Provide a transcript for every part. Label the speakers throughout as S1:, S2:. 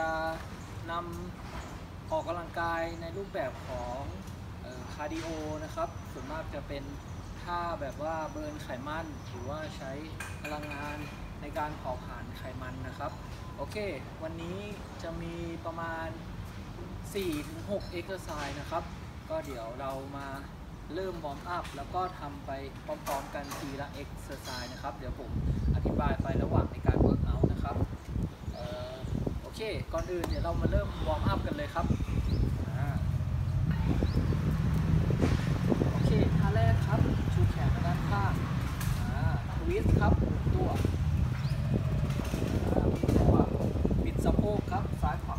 S1: นนี้ผมจะนำออกกำลังกายในรูปแบบของเอ่อ cardio นะครับ ส่วนมากจะเป็นท่าแบบว่า burn ไขมันหรือว่าใช้พลังงานในการเผาผลาญไขมันนะครับ โอเค วันนี้จะมีประมาณ 4-6เอ็กซ์ไซส์นะครับ ก็เดี๋ยวเรามาเริ่ม warm up แล้วก็ทำไปพร้อมๆกันทีละเอ็กซ์ไซส์นะครับ เดี๋ยวผมอธิบายไประหว่างในการ workout นะครับเอ่อโอ เคก่อนอื่นเดี๋ยวเรามาเริ่ม warm up กันเลยครับโอเคท่าแรกครับชูแขนมาด้านข้าง twist ครับหมุนตัวอ่าบิดตัวบิดสะโพกครับ ซ้ายขวา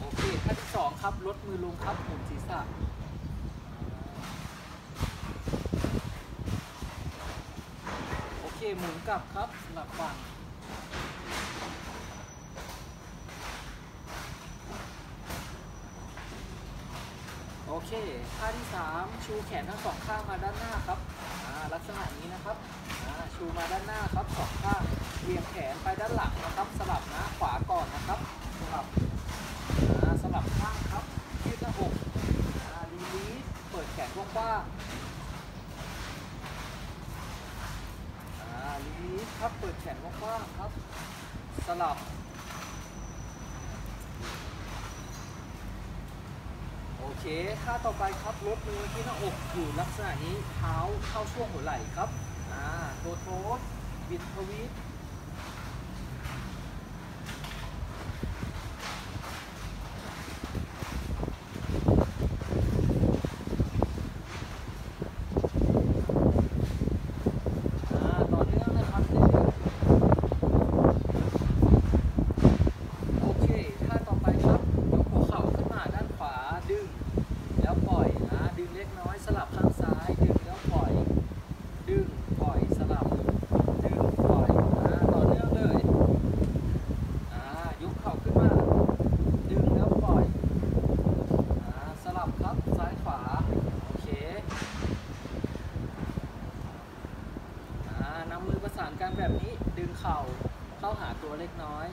S1: โอเคท่าที่สองครับ ลดมือลงครับหมุนศีรษะ โอเค หมุนกลับครับสลับฝั่ง โอ เคท่าที่สามชูแขนทั้งสองข้างมาด้านหน้าครับลักษณะนี้นะครับชูมาด้านหน้าครับสองข้างเบี่ยงแขนไปด้านหลังนะครับ สลับนะขวาก่อนนะครับสลับสลับข้างครับยืดหน้าอกอ่าดีลีสเปิดแขนกว้างๆลีสครับเปิดแขนกว้างๆครับ สลับ โอ เคท่าต่อไปครับลดมือที่หน้าอกอยู่ลักษณะนี้เท้าเข้าช่วงหัวไหล่ครับอ่าโดโทสบิดทวิตอ่าต่อเนื่องนะครับเรื่อยๆโอเค ท่าต่อไปครับ ยกหัวเข่าขึ้นมาด้านขวา ดึง แล้วปล่อยนะ ดึงเล็กน้อยสลับข้างซ้าย ดึงแล้วปล่อย ดึง ปล่อย สลับ ดึง ปล่อยอ่าต่อเนื่องเลย อ่ายกเข่าขึ้นมา ดึงแล้วปล่อย อ่า สลับครับ ซ้ายขวา โอเค อ่านำมือประสา นกันแบบนี้ดึงเข่าเข้าหาตัวเล็กน้อย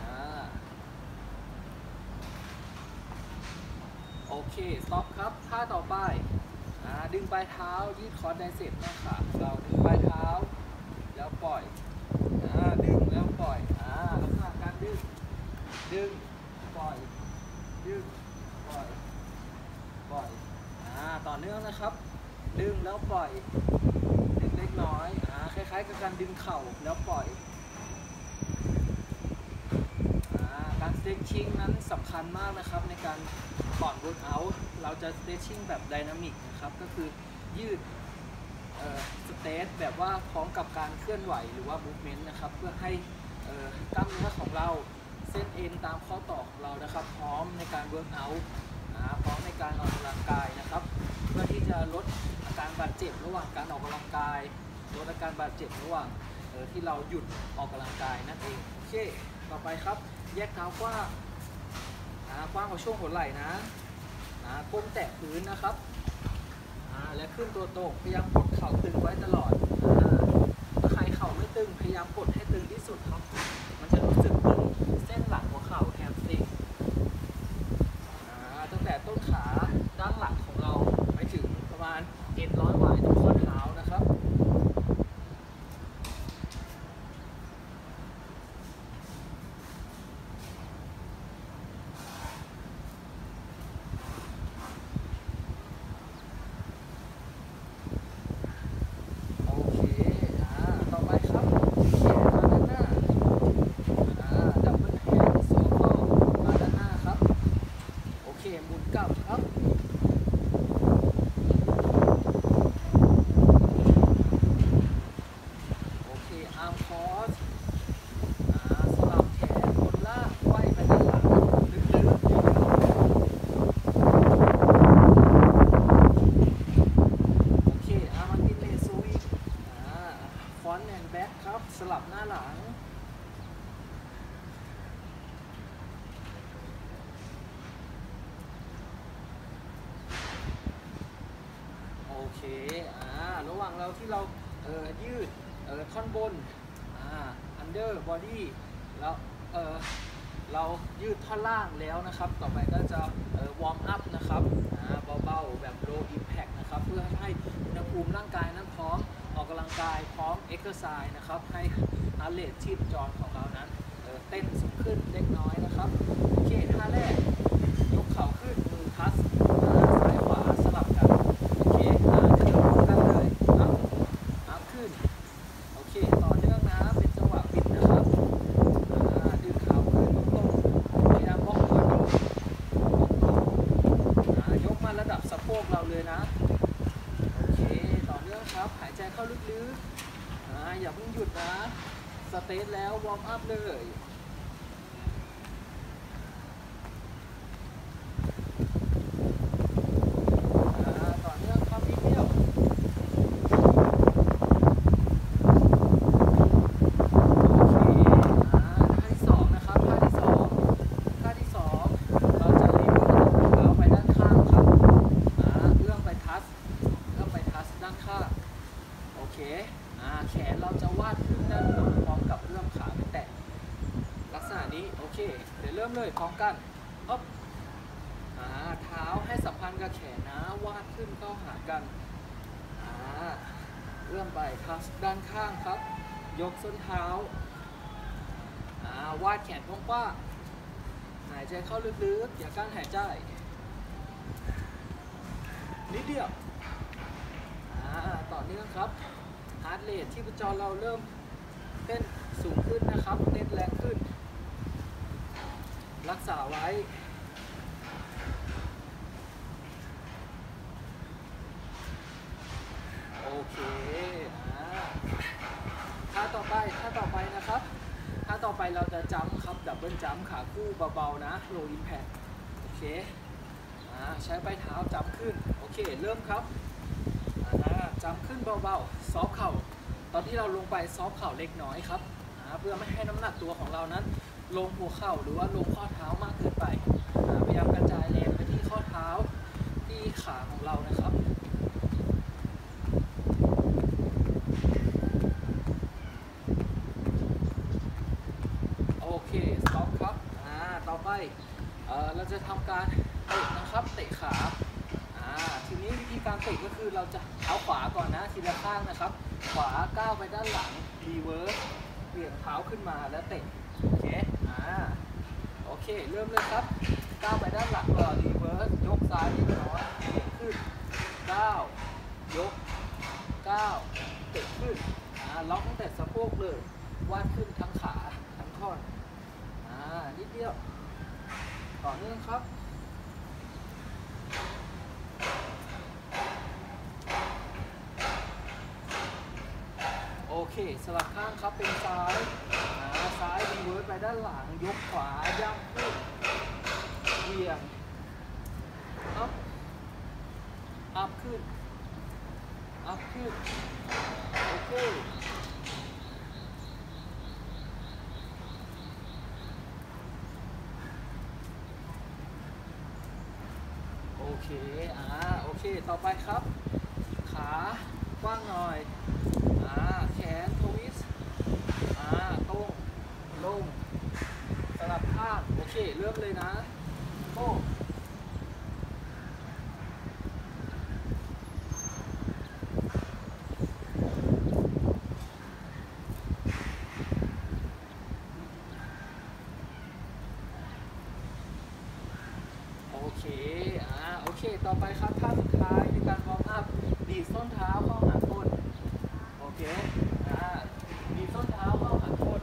S1: อโอเค stop ครับท่าต่อไปอดึงปลายเท้ายืด quadriceps หน้าขาเราดึงปลายเท้า แล้วปล่อยอดึงแล้วปล่อยอ่าลักษณะการดึง ดึง ปล่อย ดึง ปล่อย ปล่อยอ่าต่อเนื่องนะครับ ดึงแล้วปล่อย ดึงเล็กน้อย อ่า ค ล้ายๆกับการดึงเข่าแล้วปล่อยอการ stretching นั้นสำคัญมากนะครับในการก่อน work out เราจะ stretching แบบ dynamic นะครับ ก็คือยืดเอ่อ state แบบว่าพร้อมกับการเคลื่อนไหวหรือว่า movement นะครับ เพื่อให้กล้ามเนื้อของเราเส้นเอ็นตามข้อต่อของเรานะครับ พร้อมในการ work out พร้อมในการออกกำลังกายนะครับ เพื่อที่จะลดอาการบาดเจ็บระหว่างการออกกำลังกาย ลดอาการบาดเจ็บระหว่างออที่เราหยุดออกกำลังกายนั่นเองโอเคต่อไปครับ แยกเท้ากว้างอ่ากว้างกว่าช่วงหัวไหล่นะอ่าก้มแตะพื้นนะครับและขึ้นตัวตรงพยายามกดเข่าตึงไว้ตลอดถ้าใครเข่าไม่ตึงพยายามกดให้ตึงที่สุดครับ มันจะรู้สึกตึงเส้นหลังหัวเข่าแฮมสตริงตั้งแต่ต้นขาด้านหลังของเราไปถึงประมาณเอ็นร้อย เข้าลึกๆ อย่ากั้นหายใจ นิดเดียวต่อเนื่องครับฮาร์ดเรทที่ประจรเราเริ่มเต้นสูงขึ้นนะครับ เต้นแรงขึ้น รักษาไว้ โอเค อ่า ท่าต่อไป ท่าต่อไปนะครับ ท่าต่อไปเราจะจัมป์ครับ ดับขาคู่เบาๆนะ low impact โอเคอใช้ปลายเท้าจัมป์ขึ้น โอเค เริ่มครับจัมป์ขึ้นเบาๆ ซอฟเข่า ตอนที่เราลงไปซอฟเข่าเล็กน้อยครับ เพื่อไม่ให้น้ำหนักตัวของเรานั้น ลงหัวเข่าหรือว่าลงข้อเท้ามากเกินไป พยายามกระจายแรงไปที่ข้อเท้าที่ขาของเรานะครับ โอเค stop ครับ อ่า ต่อไป เราจะทำการเตะนะครับเตะขาทีนี้วิธีการเตะก็คือเราจะเอาขวาก่อนนะทีละข้างนะครับ ขวาก้าวไปด้านหลัง reverse เบี่ยงเท้าขึ้นมาแล้วเตะโอเคอ่าโอเค เริ่มเลยครับก้าวไปด้านหลังก่อน reverse ยกซ้ายนิดน้อยเบี่ยงขึ้นก้าวยกก้าวเตะขึ้นอ่าล็อกตั้งแต่สะโพกเลยวาดขึ้นทั้งขาทั้งท่อนอ่านิดเดียว ต่อเนื่องครับโอเคสลับข้างครับเป็นซ้ายาซ้าย reverse ไปด้านหลังยกขวาย่ำขึ้นเบี่ยง upอัพขึ้นอัพขึ้นโอเค เค อ่า โอเค ต่อไปครับ ขากว้างหน่อย อ่า แขนทวิส อ่าตรงลงสลับข้าง โอเค เริ่มเลยนะโต้งโอเค อ่า โอเค ต่อไปครับท่าสุดท้ายในการวอร์มอัพดีดส้นเท้าเข้าหาก้นโอเคอ่าดีดส้นเท้าเข้าหาก้น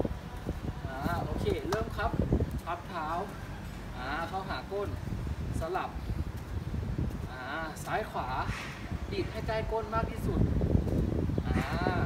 S1: อ่าโอเค เริ่มครับพับเท้าอ่าเข้าหาก้น สลับอ่าซ้ายขวาดีดให้ใกล้ก้นมากที่สุดอ่า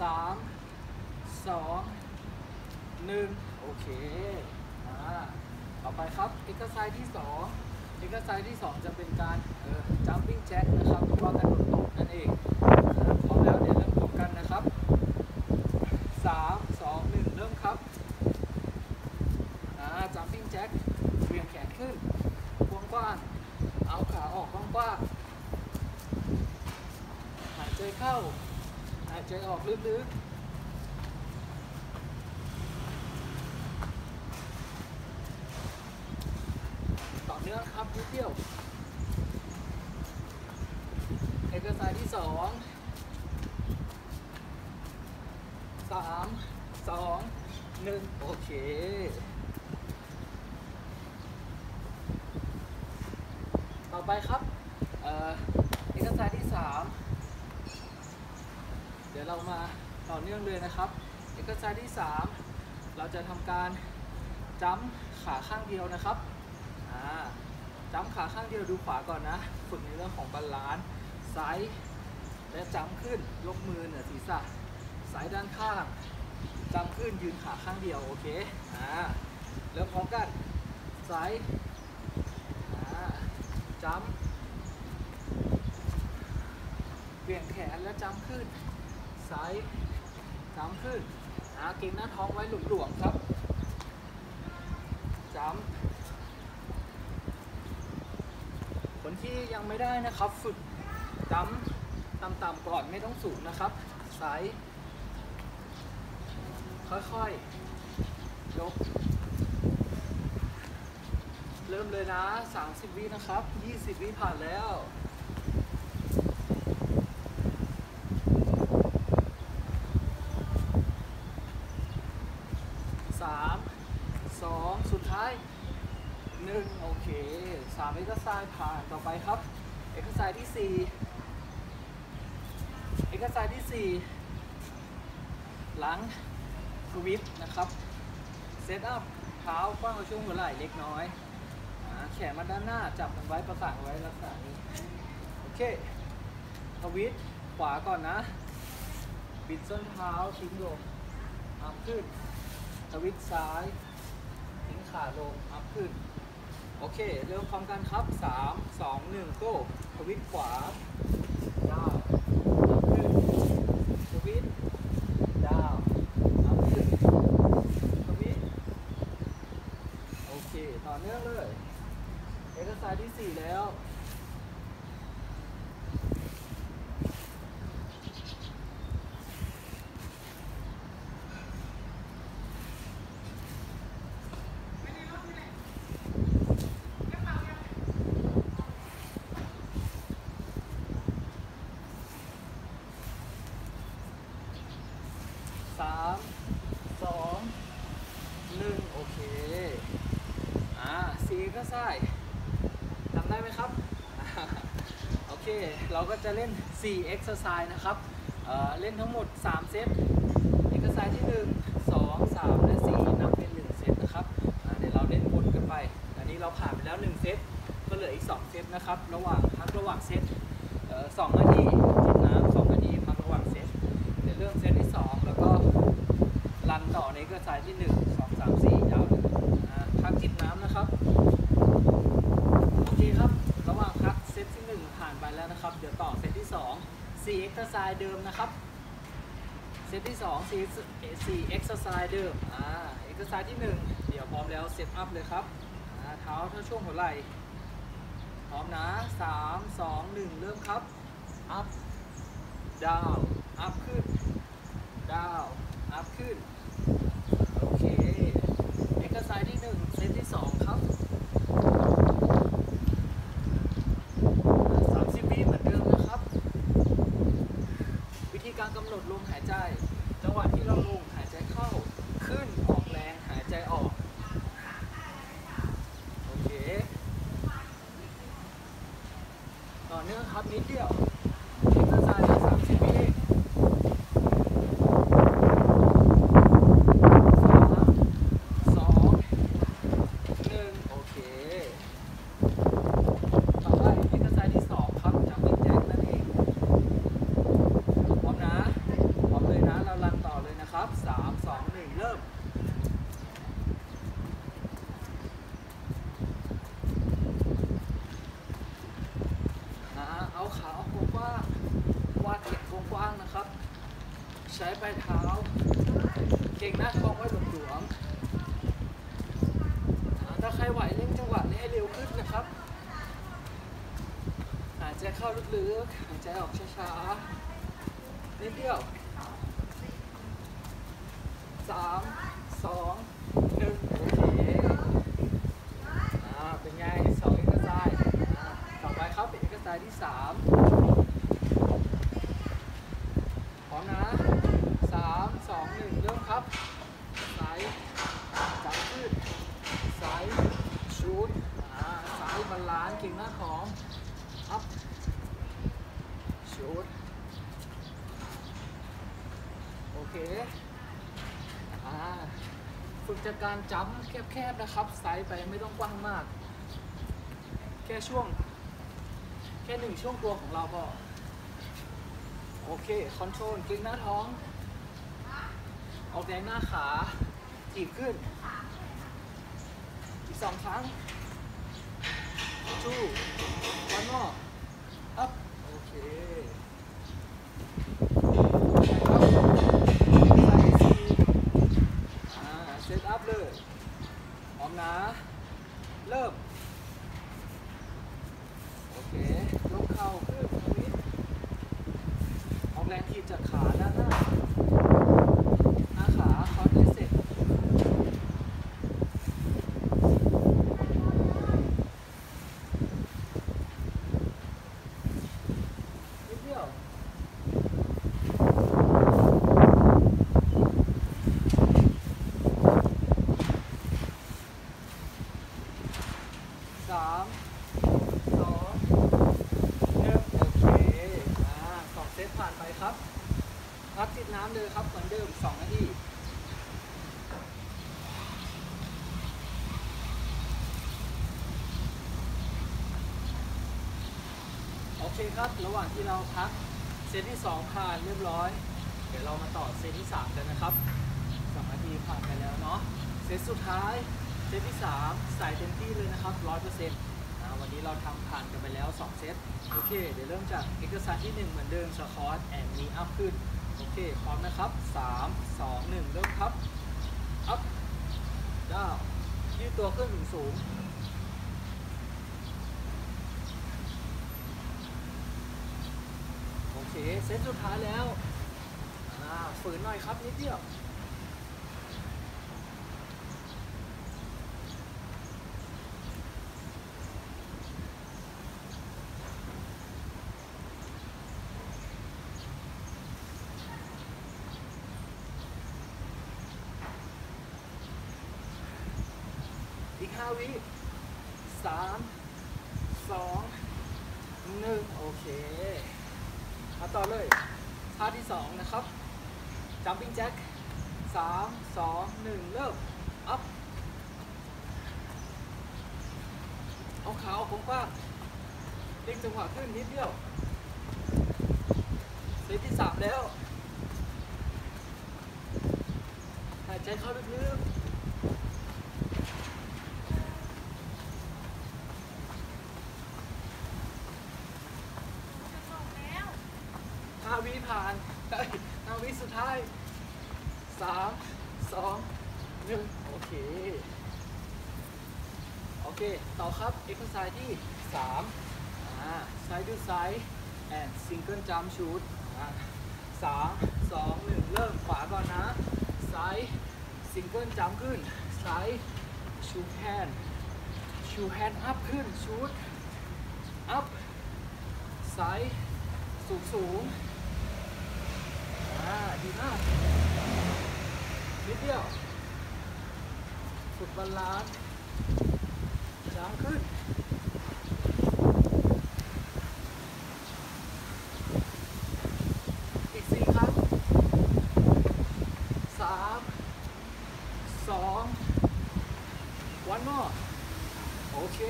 S1: สามสองหนึ่งโอเคอ่าต่อไปครับเอกสารที่สองเอกสารที่สองจะเป็นการเอ่อ jumping jack นะครับหรือว่ากรโดดตกนั่นเองอ่าพร้อมแล้วเดี๋ยวเริ่มพร้อมกันนะครับสามสองหนึ่งเริ่มครับอ่า jumping jack เบี่ยงแขนขึ้นกว้างกว้างๆเอาขาออกกว้างกว้างๆหายใจเข้า หาย ใจออกลึกๆต่อเนื่องครับนิดเดียวเอกสารที่สองสามสองหนึ่งโอเค ต่อไปครับเอ่อเอกสารที่สาม เรามาต่อเนื่องเลยนะครับ เอกสารที่ 3 เราจะทำการจ้ำขาข้างเดียวนะครับจ้ำขาข้างเดียวดูขวาก่อนนะ ฝึกในเรื่องของบาลานซ์ซ้ายและจ้ำขึ้นยกมือเหนือศีรษะซ้ายด้านข้างจ้ำขึ้นยืนขาข้างเดียวโอเคอ่าเริ่มพร้อมกันซ้ายอ่าจ้ำเบี่ยงแขนและจ้ำขึ้น ซ้ายจำขึ้นอาเกงหน้าท้องไว้หลวมๆครับจำคนที่ยังไม่ได้นะครับฝึกจำต่ำๆก่อนไม่ต้องสูงนะครับซ้ายค่อยๆ ยก เริ่มเลยนะ 30 วินะครับ 20 วิผ่านแล้ว สามสองสุดท้ายหนึ่งโอเค สามเอกสารผ่านต่อไปครับเอ็กสารที่สี่exercise ที่สี่หลังสวิตนะครับ set up เท้ากว้างกว่าช่วงหัวไหล่เล็กน้อยแขนมาด้านหน้าจับมันไว้ประสานไว้ลักษณะนี้โอเคสวิตขวาก่อนนะ บิดส้นเท้าทิ้งลง up ขึ้นสวิตซ้ายทิ้งขาลง up ขึ้น โอเค เริ่มพร้อมกันครับ 3 2 1โก้สวิตช์ขวา ดาวอัพขึ้นสวิตช์ดาวอัพขึ้นสวิตช์โอเค ต่อเนื่องเลย เอกสารที่ 4 แล้ว สามสองหนึ่งโอเค อ่าสี ก็ใส่จำได้ไหมครับ โอเค เราก็จะเล่น 4 exercise นะครับเเล่นทั้งหมด 3 เซต exercise ที่ 1 2 3 และ 4 นับเป็น 1 เซตนะครับ เดี๋ยวเราเล่นวนกันไป อันนี้เราผ่านไปแล้ว 1 เซต ก็เหลืออีก 2 เซตนะครับ ระหว่างพักระหว่างเซตเอ่อสองนาทีจิบน้ำสองนาทีพักระหว่างเซตเดี๋ยวเริ่มเซตที่ 2 แล้วก็ run ต่อใน exercise ที่ 1 2 3 4 ยาวเลยอ่าพักจิบน้ำนะครับ โอเคครับ ระหว่างพักเซตที่ 1 ผ่านไปแล้วนะครับ เดี๋ยวต่อเซตที่ 2 4 exercise เดิมนะครับ เซตที่2 4 4 exercise เดิม อ่า exercise ที่ 1 เดี๋ยวพร้อมแล้ว set up เลยครับเท้าเท่าช่วงหัวไหล่ พร้อมนะ 3 2 1 เริ่มครับ up down up ขึ้น down up ขึ้น โอเค exercise ที่ 1 เซตที่ 2 ครับ 30วิเหมือนเดิมนะครับ วิ หลดลมหายใจ จังหวะที่เราลงหายใจเข้า ขึ้น ออกแรง หายใจออก โอเค ต่อเนื่องครับนิดเดียวเอ็กซ์ไซส์สามสิบวิสามสองหนึ่งโอเค ต่อไป exercise ที่สองครับ jumping jack นั่นเอง พร้อมนะ พร้อมเลยนะ เราลันต่อเลยนะครับ 3 2 1 เริ่ม นะเอาขาออกกว้างๆวาดเข็มกว้างๆนะครับ ใช้ปลายเท้า เก่งหน้าท้องไว้หลวมๆอ่าถ้าใครไหวเร่งจังหวะนี้ให้เร็วขึ้นนะครับ หายใจเข้าลึกๆ หายใจออกช้าๆ นิดเดียวสาม สองหนึ่งโอเค อ่า เป็นไงสองเอกสายอ่าต่อไปครับเป็นเอกสายที่สามพร้อมนะสามสองหนึ่งเริ่มครับสายจับขึ้นสายชูดอ่าสายบาลานซ์เก่งหน้าของอัพชูด โอเค อ่า ฝึ การจัมป์แคบๆนะครับไซส์ไปไม่ต้องกว้างมาก แค่ช่วง แค่หนึ่งช่วงตัวของเราพอโอเคคอนโทรลเกร็งหน้าท้อง ออกแรงหน้าขาถีบขึ้น อีกสองครั้ง two one more up โอเค เซตอัพเลย พร้อมนะ เริ่ม โอเค ยกเข่าขึ้นตรงนี้ออกแรงทีบจากขาด้านหน้า หน้าขาคอนให้เสร็จ นิดเดียว สามสองหนึ่งโอเค อ่าสองเซตผ่านไปครับพักจิบน้ำเลยครับเหมือนเดิมสองนาที โอเคครับ ระหว่างที่เราพักเซตที่ 2 ผ่านเรียบร้อย เดี๋ยวเรามาต่อเซตที่ 3 กันนะครับสองนาทีผ่านไปแล้วเนาะ เซตสุดท้าย เซตที่ 3 ใส่เต็มที่เลยนะครับ100%อ่าวันนี้เราทำผ่านกันไปแล้ว 2 เซต โอเค เดี๋ยวเริ่มจากเอ็กซ์ไซส์ที่ 1 เหมือนเดิม squat and knee up ขึ้น โอเค พร้อมนะครับ 3 2 1 เริ่มครับ up down ยืดตัวขึ้นถึงสูง โอเคเซตสุดท้ายแล้วฝืนหน่อยครับนิดเดียวอีกห้าวิสามสองหนึ่งโอเค มาต่อเลยท่าที่สองนะครับ jumping jack สามสองหนึ่งเริ่ม up เอาขาออกกว้างเร่งจังหวะขึ้นนิดเดียวเซตที่สามแล้ว หายใจเข้าลึกๆห้าวิผ่านเอ้ยห้าวิสุดท้ายสามสองหนึ่งโอเค โอ เค ต่อครับ exercise ที่3อ่า side to side and single jump shoot อ่าสามสองหนึ่งเริ่มขวาก่อนนะ side single jump ขึ้น side shoot hand shoot hand up ขึ้น shoot up side สูงสูงอ่าดีมากนิดเดียวฝึกบาลานซ์ จางขึ้นอีกสี่ครั้งสามสองวันมอโอเค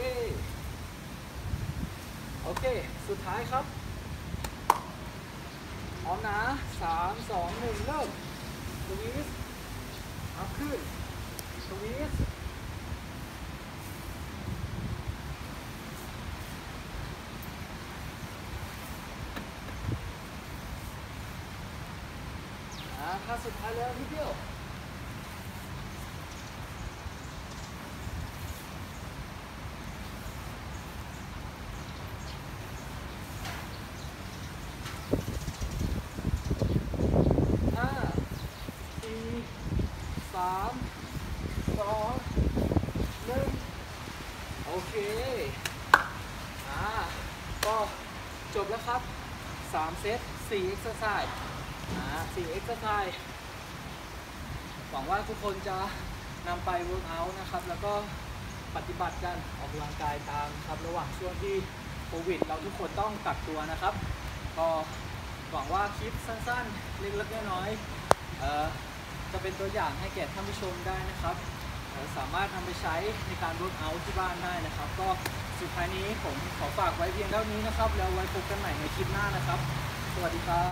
S1: โอเค สุดท้ายครับพร้อมนะสามสองหนึ่งเริ่มสวีสอัพขึ้นสวีส อ่าท่าสุดท้ายแล้ว นิดเดียวห้าสี่สามสองหนึ่งโอเค อ่า ก็จบแล้วครับ 3 เซต4 exercise อ่า4 exercise หวังว่าทุกคนจะนำไป work out นะครับ แล้วก็ปฏิบัติกันออกกำลังกายตามครับ ระหว่างช่วงที่โควิด เราทุกคนต้องกักตัวนะครับ ก็หวังว่าคลิปสั้นๆ เล็กๆน้อยๆเอ่อจะเป็นตัวอย่างให้แก่ท่านผู้ชมได้นะครับ สามารถนำไปใช้ในการ work out ที่บ้านได้นะครับ ก็สุดท้ายนี้ผมขอฝากไว้เพียงเท่านี้นะครับ แล้วไว้พบกันใหม่ในคลิปหน้านะครับ สวัสดีครับ